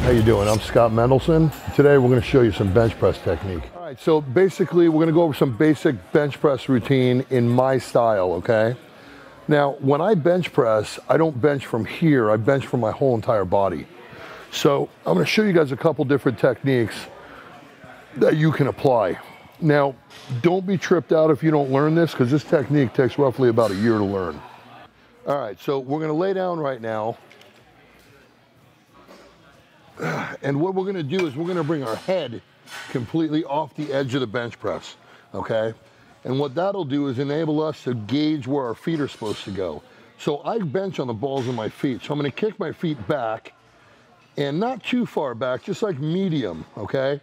How you doing? I'm Scot Mendelson. Today we're going to show you some bench press technique. All right, so basically we're going to go over some basic bench press routine in my style, okay? Now, when I bench press, I don't bench from here, I bench from my whole entire body. So I'm going to show you guys a couple different techniques that you can apply. Now, don't be tripped out if you don't learn this because this technique takes roughly about a year to learn. All right, so we're going to lay down right now. And what we're gonna do is we're gonna bring our head completely off the edge of the bench press, okay? And what that'll do is enable us to gauge where our feet are supposed to go. So I bench on the balls of my feet. So I'm gonna kick my feet back and not too far back, just like medium, okay?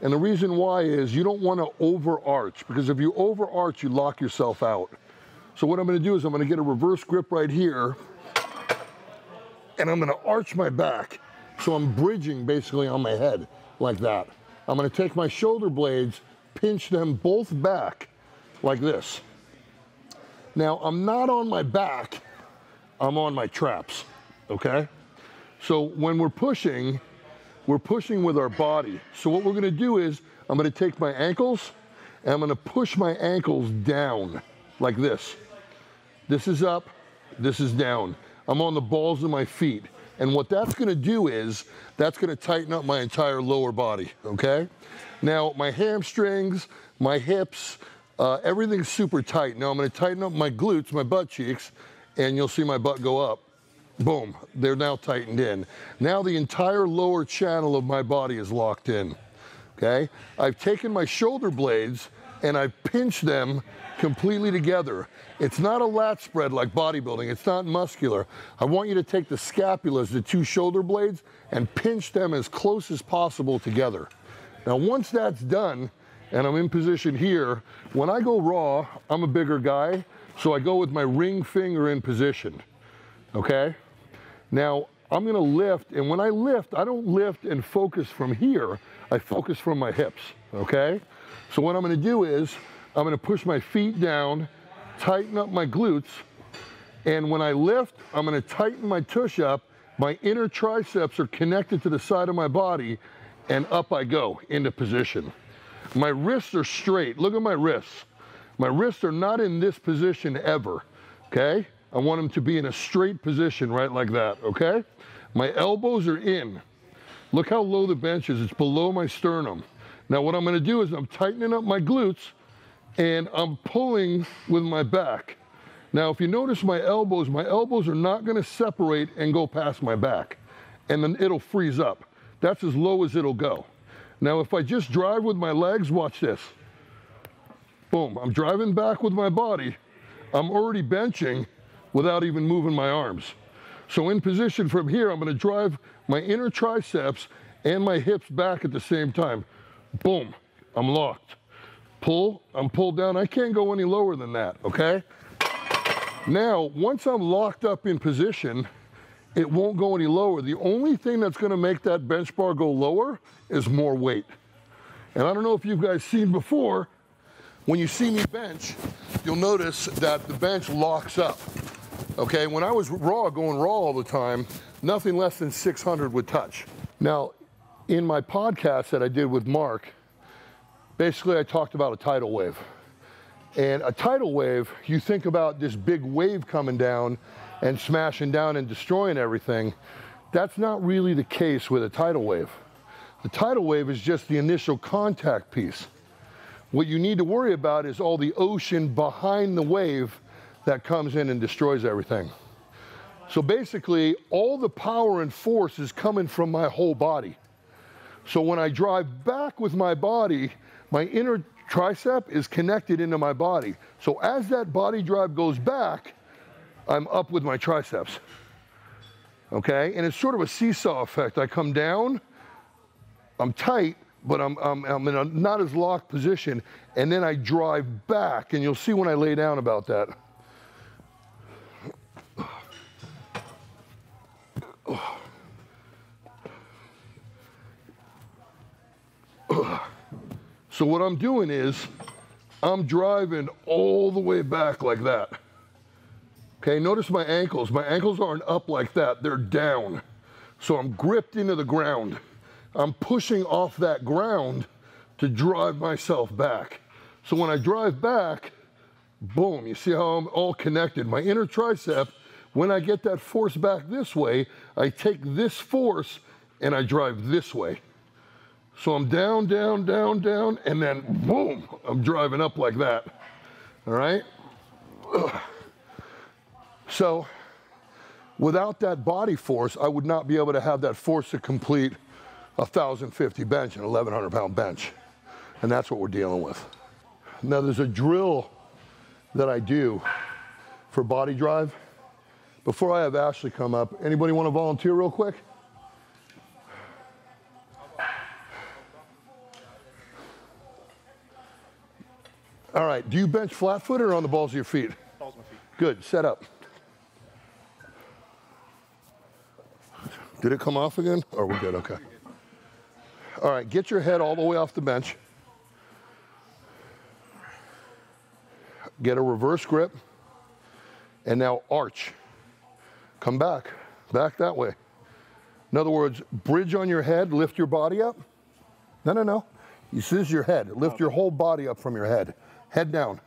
And the reason why is you don't wanna overarch because if you overarch, you lock yourself out. So what I'm gonna do is I'm gonna get a reverse grip right here and I'm gonna arch my back so I'm bridging basically on my head like that. I'm gonna take my shoulder blades, pinch them both back like this. Now I'm not on my back, I'm on my traps, okay? So when we're pushing, we're pushing with our body. So what we're gonna do is, I'm gonna take my ankles and I'm gonna push my ankles down like this. This is up, this is down. I'm on the balls of my feet. And what that's gonna do is, that's gonna tighten up my entire lower body, okay? Now, my hamstrings, my hips, uh, everything's super tight. Now I'm gonna tighten up my glutes, my butt cheeks, and you'll see my butt go up. Boom, they're now tightened in. Now the entire lower channel of my body is locked in, okay? I've taken my shoulder blades and I pinch them completely together. It's not a lat spread like bodybuilding. It's not muscular. I want you to take the scapulas, the two shoulder blades, and pinch them as close as possible together. Now, once that's done, and I'm in position here, when I go raw, I'm a bigger guy, so I go with my ring finger in position, okay? Now, I'm gonna lift, and when I lift, I don't lift and focus from here, I focus from my hips, okay? So what I'm gonna do is, I'm gonna push my feet down, tighten up my glutes, and when I lift, I'm gonna tighten my tush up. My inner triceps are connected to the side of my body, and up I go into position. My wrists are straight. Look at my wrists. My wrists are not in this position ever, okay? I want them to be in a straight position, right like that, okay? My elbows are in. Look how low the bench is. It's below my sternum. Now what I'm gonna do is I'm tightening up my glutes, and I'm pulling with my back. Now, if you notice my elbows, my elbows are not gonna separate and go past my back, and then it'll freeze up. That's as low as it'll go. Now, if I just drive with my legs, watch this. Boom, I'm driving back with my body. I'm already benching without even moving my arms. So in position from here, I'm gonna drive my inner triceps and my hips back at the same time. Boom, I'm locked pull, I'm pulled down. I can't go any lower than that, okay? Now, once I'm locked up in position, it won't go any lower. The only thing that's gonna make that bench bar go lower is more weight. And I don't know if you guys seen before, when you see me bench, you'll notice that the bench locks up. Okay, when I was raw, going raw all the time, nothing less than 600 would touch. Now, in my podcast that I did with Mark, basically I talked about a tidal wave. And a tidal wave, you think about this big wave coming down and smashing down and destroying everything. That's not really the case with a tidal wave. The tidal wave is just the initial contact piece. What you need to worry about is all the ocean behind the wave that comes in and destroys everything. So basically, all the power and force is coming from my whole body. So when I drive back with my body, my inner tricep is connected into my body. So as that body drive goes back, I'm up with my triceps. Okay? And it's sort of a seesaw effect. I come down, I'm tight, but I'm, I'm, I'm in a not as locked position, and then I drive back, and you'll see when I lay down about that. So what I'm doing is I'm driving all the way back like that. Okay, notice my ankles. My ankles aren't up like that, they're down. So I'm gripped into the ground. I'm pushing off that ground to drive myself back. So when I drive back, boom, you see how I'm all connected. My inner tricep, when I get that force back this way, I take this force and I drive this way. So I'm down, down, down, down, and then boom, I'm driving up like that. All right? So without that body force, I would not be able to have that force to complete a 1,050 bench and 1,100 pound bench. And that's what we're dealing with. Now there's a drill that I do for body drive. Before I have Ashley come up, anybody want to volunteer real quick? All right, do you bench flat foot or on the balls of your feet? Balls of my feet. Good, set up. Did it come off again? Oh, we're good, okay. All right, get your head all the way off the bench. Get a reverse grip. And now arch. Come back, back that way. In other words, bridge on your head, lift your body up. No, no, no. This is your head. Lift your whole body up from your head. Head down.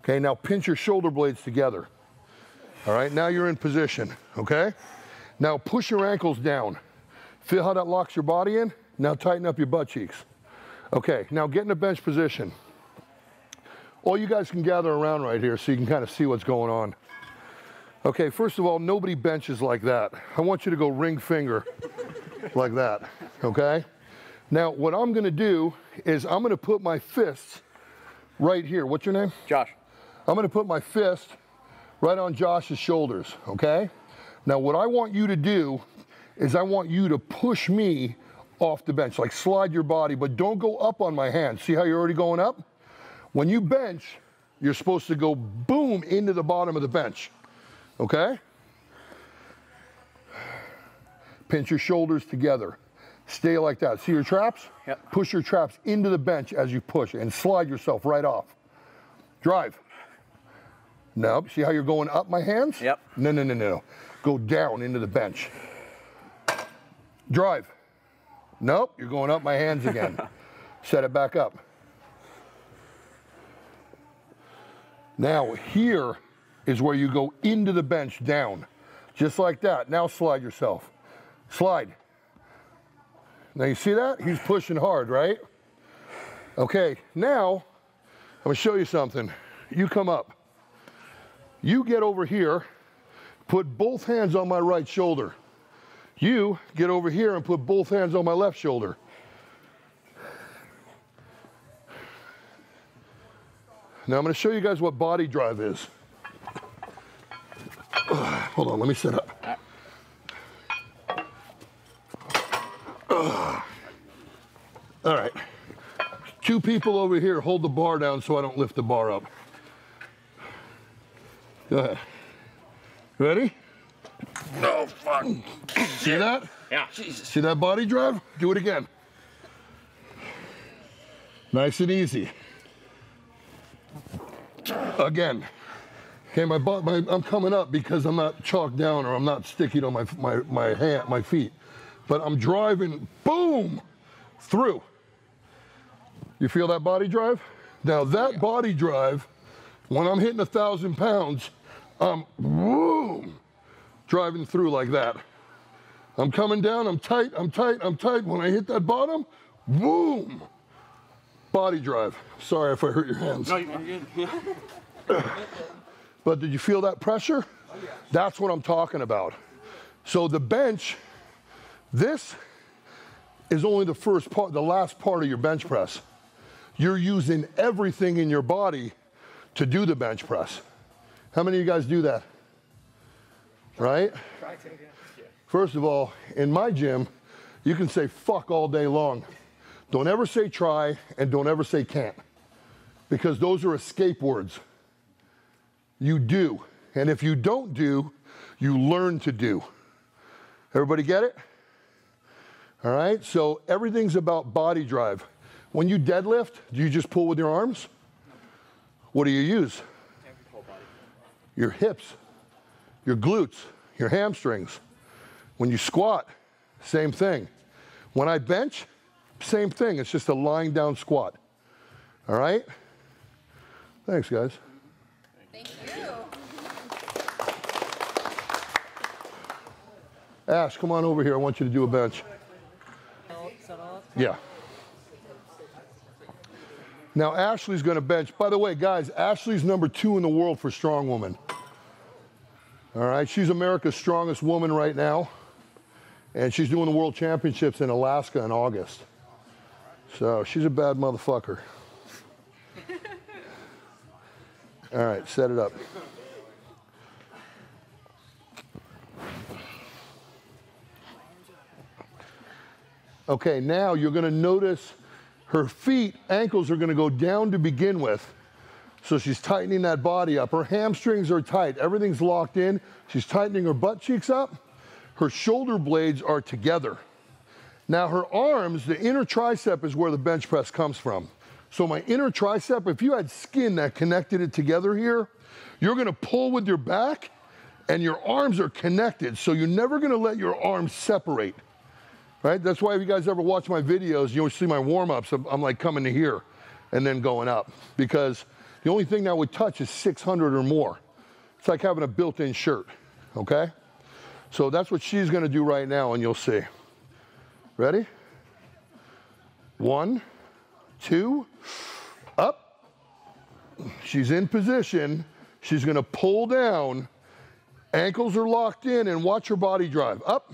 Okay, now pinch your shoulder blades together. All right, now you're in position, okay? Now push your ankles down. Feel how that locks your body in? Now tighten up your butt cheeks. Okay, now get in a bench position. All you guys can gather around right here so you can kind of see what's going on. Okay, first of all, nobody benches like that. I want you to go ring finger like that, okay? Now, what I'm gonna do is I'm gonna put my fists right here. What's your name? Josh. I'm gonna put my fist right on Josh's shoulders, okay? Now what I want you to do is I want you to push me off the bench, like slide your body, but don't go up on my hands. See how you're already going up? When you bench, you're supposed to go boom into the bottom of the bench, okay? Pinch your shoulders together. Stay like that. See your traps? Yep. Push your traps into the bench as you push and slide yourself right off. Drive. Nope. See how you're going up my hands? Yep. No, no, no, no. Go down into the bench. Drive. Nope. You're going up my hands again. Set it back up. Now, here is where you go into the bench down. Just like that. Now slide yourself. Slide. Now you see that? He's pushing hard, right? Okay, now I'm gonna show you something. You come up. You get over here, put both hands on my right shoulder. You get over here and put both hands on my left shoulder. Now I'm gonna show you guys what body drive is. Hold on, let me set up. Two people over here hold the bar down so I don't lift the bar up. Go ahead. Ready? No, fuck. See that? Yeah. Jesus. See that body drive? Do it again. Nice and easy. Again. Okay, my, my I'm coming up because I'm not chalked down or I'm not sticking on my my my hand, my feet, but I'm driving. Boom, through. You feel that body drive? Now oh, that body drive, when I'm hitting a thousand pounds, I'm boom, driving through like that. I'm coming down, I'm tight, I'm tight, I'm tight. When I hit that bottom, boom, body drive. Sorry if I hurt your hands. No, you're good. But did you feel that pressure? Oh, That's what I'm talking about. So the bench, this is only the first part, the last part of your bench press. You're using everything in your body to do the bench press. How many of you guys do that? right? First of all, in my gym, you can say fuck all day long. Don't ever say try and don't ever say can't because those are escape words. You do. And if you don't do, you learn to do. Everybody get it? All right, so everything's about body drive. When you deadlift, do you just pull with your arms? What do you use? Your hips, your glutes, your hamstrings. When you squat, same thing. When I bench, same thing. It's just a lying down squat. All right? Thanks, guys. Thank you. Ash, come on over here. I want you to do a bench. Yeah. Now, Ashley's going to bench. By the way, guys, Ashley's number two in the world for strong woman. All right, she's America's strongest woman right now. And she's doing the world championships in Alaska in August. So she's a bad motherfucker. All right, set it up. Okay, now you're going to notice her feet, ankles are going to go down to begin with. So she's tightening that body up. Her hamstrings are tight. Everything's locked in. She's tightening her butt cheeks up. Her shoulder blades are together. Now her arms, the inner tricep is where the bench press comes from. So my inner tricep, if you had skin that connected it together here, you're gonna pull with your back and your arms are connected. So you're never gonna let your arms separate, right? That's why if you guys ever watch my videos, you'll see my warm-ups, I'm, I'm like coming to here and then going up because the only thing that would touch is 600 or more. It's like having a built-in shirt, okay? So that's what she's gonna do right now and you'll see. Ready? One, two, up. She's in position. She's gonna pull down. Ankles are locked in and watch her body drive. Up.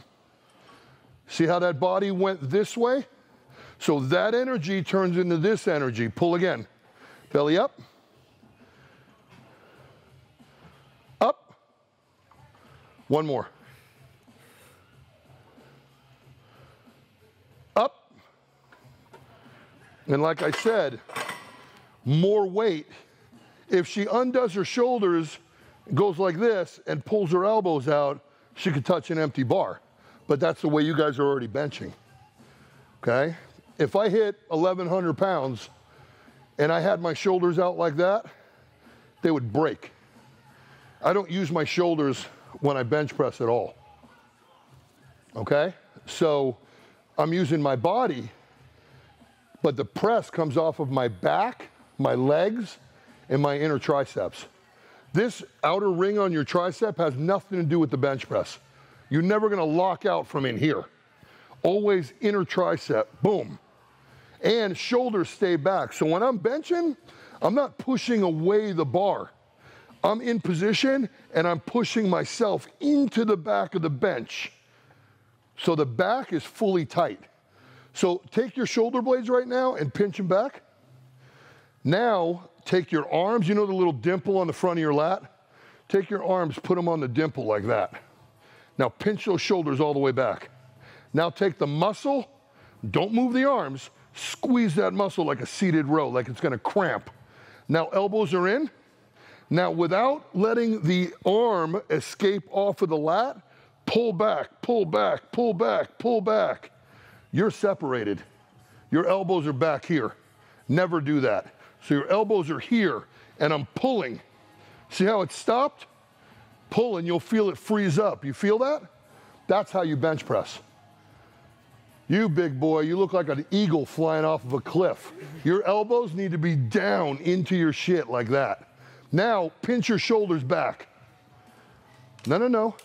See how that body went this way? So that energy turns into this energy. Pull again. Belly up. Up. One more. Up. And like I said, more weight. If she undoes her shoulders, goes like this, and pulls her elbows out, she could touch an empty bar. But that's the way you guys are already benching. Okay? If I hit 1,100 pounds and I had my shoulders out like that, they would break. I don't use my shoulders when I bench press at all. Okay? So I'm using my body, but the press comes off of my back, my legs, and my inner triceps. This outer ring on your tricep has nothing to do with the bench press. You're never gonna lock out from in here. Always inner tricep, boom. And shoulders stay back. So when I'm benching, I'm not pushing away the bar. I'm in position and I'm pushing myself into the back of the bench. So the back is fully tight. So take your shoulder blades right now and pinch them back. Now take your arms, you know the little dimple on the front of your lat? Take your arms, put them on the dimple like that. Now pinch those shoulders all the way back. Now take the muscle, don't move the arms, squeeze that muscle like a seated row, like it's gonna cramp. Now elbows are in. Now without letting the arm escape off of the lat, pull back, pull back, pull back, pull back. You're separated. Your elbows are back here. Never do that. So your elbows are here, and I'm pulling. See how it stopped? Pull, and you'll feel it freeze up. You feel that? That's how you bench press. You big boy, you look like an eagle flying off of a cliff. Your elbows need to be down into your shit like that. Now, pinch your shoulders back. No, no, no.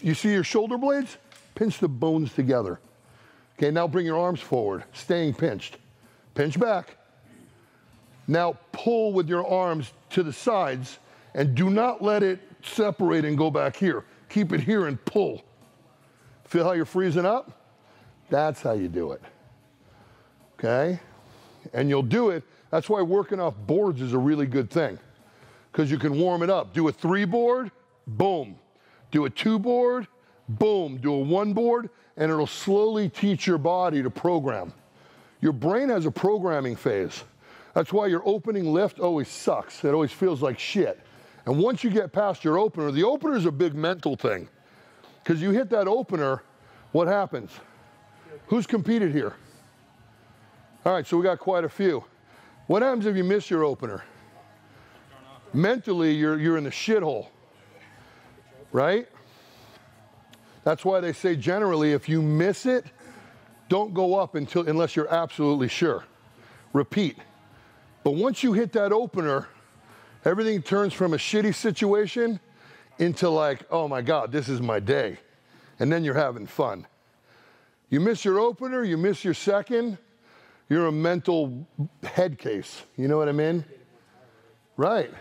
You see your shoulder blades? Pinch the bones together. Okay, now bring your arms forward, staying pinched. Pinch back. Now pull with your arms to the sides and do not let it separate and go back here. Keep it here and pull. Feel how you're freezing up? That's how you do it. Okay? And you'll do it. That's why working off boards is a really good thing because you can warm it up. Do a three board, boom. Do a two board, boom, do a one board, and it'll slowly teach your body to program. Your brain has a programming phase. That's why your opening lift always sucks. It always feels like shit. And once you get past your opener, the opener is a big mental thing. Because you hit that opener, what happens? Who's competed here? All right, so we got quite a few. What happens if you miss your opener? Mentally, you're, you're in the shithole, right? That's why they say generally, if you miss it, don't go up until unless you're absolutely sure. Repeat. But once you hit that opener, everything turns from a shitty situation into like, oh my God, this is my day. And then you're having fun. You miss your opener, you miss your second, you're a mental head case. You know what I mean? Right,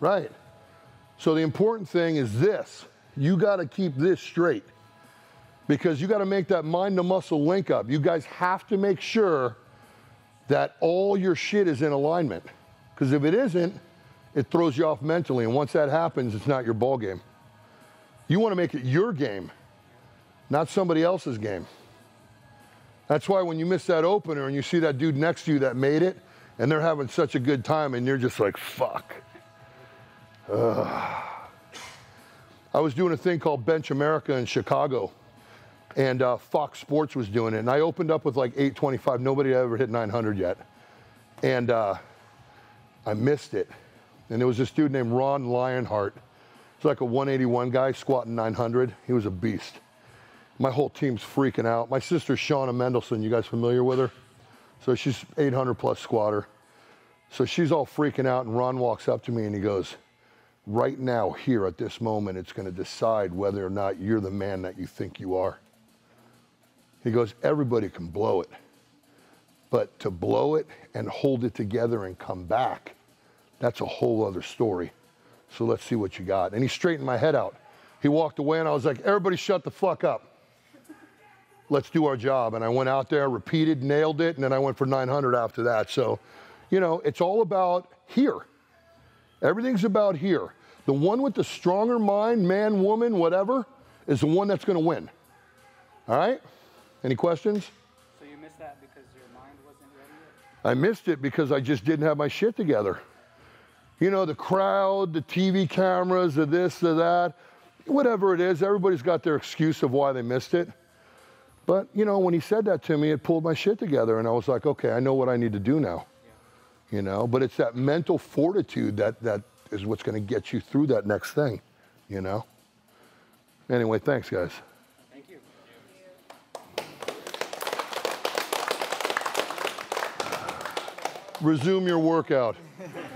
right. So the important thing is this you got to keep this straight because you got to make that mind to muscle link up. You guys have to make sure that all your shit is in alignment. Because if it isn't, it throws you off mentally. And once that happens, it's not your ball game. You want to make it your game, not somebody else's game. That's why when you miss that opener and you see that dude next to you that made it, and they're having such a good time, and you're just like, fuck. Ugh. I was doing a thing called Bench America in Chicago, and uh, Fox Sports was doing it. And I opened up with like 825. Nobody had ever hit 900 yet. And uh, I missed it. And there was this dude named Ron Lionheart. He's like a 181 guy squatting 900. He was a beast. My whole team's freaking out. My sister Shauna Mendelson, you guys familiar with her? So she's 800 plus squatter. So she's all freaking out, and Ron walks up to me and he goes, Right now, here at this moment, it's going to decide whether or not you're the man that you think you are. He goes, Everybody can blow it. But to blow it and hold it together and come back, that's a whole other story. So let's see what you got. And he straightened my head out. He walked away, and I was like, Everybody shut the fuck up let's do our job. And I went out there, repeated, nailed it, and then I went for 900 after that. So, you know, it's all about here. Everything's about here. The one with the stronger mind, man, woman, whatever, is the one that's going to win. All right? Any questions? So you missed that because your mind wasn't ready yet? I missed it because I just didn't have my shit together. You know, the crowd, the TV cameras, the this, the that, whatever it is, everybody's got their excuse of why they missed it. But, you know, when he said that to me, it pulled my shit together. And I was like, okay, I know what I need to do now. Yeah. You know, but it's that mental fortitude that, that is what's going to get you through that next thing, you know? Anyway, thanks, guys. Thank you. Resume your workout.